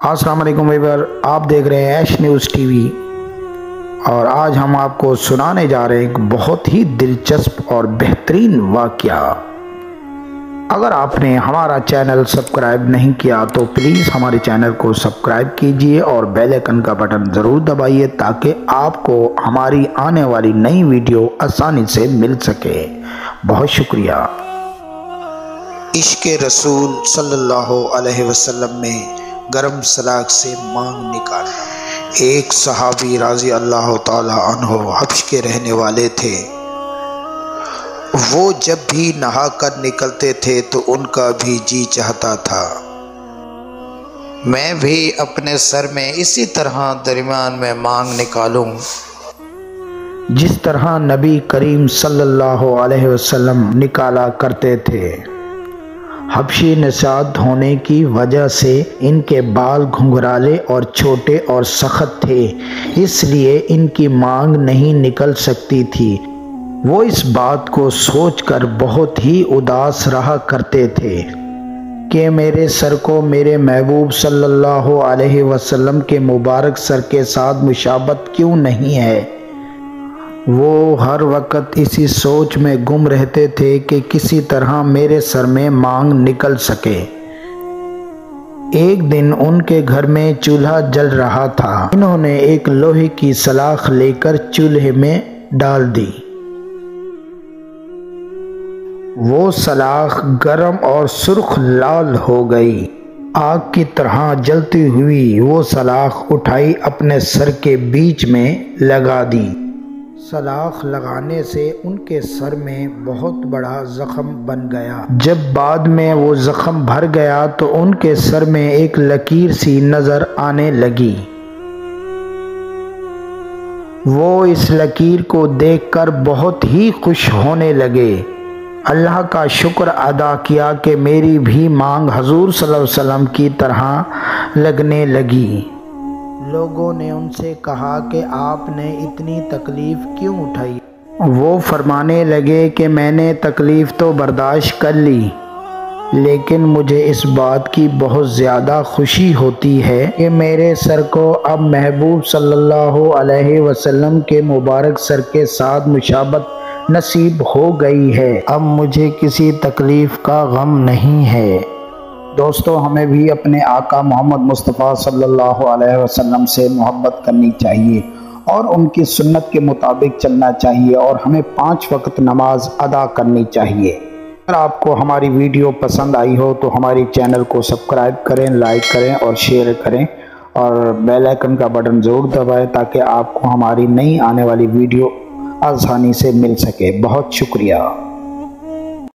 अस्सलाम वीवर आप देख रहे हैं एश न्यूज़ टीवी। और आज हम आपको सुनाने जा रहे हैं एक बहुत ही दिलचस्प और बेहतरीन वाक़या। अगर आपने हमारा चैनल सब्सक्राइब नहीं किया तो प्लीज़ हमारे चैनल को सब्सक्राइब कीजिए और बेल आइकन का बटन ज़रूर दबाइए ताकि आपको हमारी आने वाली नई वीडियो आसानी से मिल सके। बहुत शुक्रिया। इश्क रसूल सल्लल्लाहु अलैहि वसल्लम में गरम सलाख से मांग निकालना एक सहाबी राज़ी अल्लाह ताला के रहने वाले थे। वो जब भी नहा कर निकलते थे तो उनका भी जी चाहता था। मैं भी अपने सर में इसी तरह दरमियान में मांग निकालूं। जिस तरह नबी करीम सल्लल्लाहु अलैहि वसल्लम निकाला करते थे, हबशी निषाद होने की वजह से इनके बाल घुंघराले और छोटे और सख्त थे, इसलिए इनकी मांग नहीं निकल सकती थी। वो इस बात को सोचकर बहुत ही उदास रहा करते थे कि मेरे सर को मेरे महबूब सल्लल्लाहु अलैहि वसल्लम के मुबारक सर के साथ मुशाबत क्यों नहीं है? वो हर वक्त इसी सोच में गुम रहते थे कि किसी तरह मेरे सर में मांग निकल सके। एक दिन उनके घर में चूल्हा जल रहा था। इन्होंने एक लोहे की सलाख लेकर चूल्हे में डाल दी। वो सलाख गर्म और सुर्ख लाल हो गई। आग की तरह जलती हुई वो सलाख उठाई अपने सर के बीच में लगा दी। सलाख लगाने से उनके सर में बहुत बड़ा जख्म बन गया। जब बाद में वो जख्म भर गया तो उनके सर में एक लकीर सी नज़र आने लगी। वो इस लकीर को देखकर बहुत ही खुश होने लगे। अल्लाह का शुक्र अदा किया कि मेरी भी मांग हजूर सल्लल्लाहु वसल्लम की तरह लगने लगी। लोगों ने उनसे कहा कि आपने इतनी तकलीफ़ क्यों उठाई? वो फरमाने लगे कि मैंने तकलीफ़ तो बर्दाश्त कर ली लेकिन मुझे इस बात की बहुत ज़्यादा खुशी होती है कि मेरे सर को अब महबूब सल्लल्लाहु अलैहि वसल्लम के मुबारक सर के साथ मुशाबत नसीब हो गई है। अब मुझे किसी तकलीफ़ का गम नहीं है। दोस्तों, हमें भी अपने आका मोहम्मद मुस्तफ़ा सल्लल्लाहु अलैहि वसल्लम से मोहब्बत करनी चाहिए और उनकी सुन्नत के मुताबिक चलना चाहिए और हमें पाँच वक्त नमाज़ अदा करनी चाहिए। अगर आपको हमारी वीडियो पसंद आई हो तो हमारी चैनल को सब्सक्राइब करें, लाइक करें और शेयर करें और बेल आइकन का बटन ज़रूर दबाएँ ताकि आपको हमारी नई आने वाली वीडियो आसानी से मिल सके। बहुत शुक्रिया।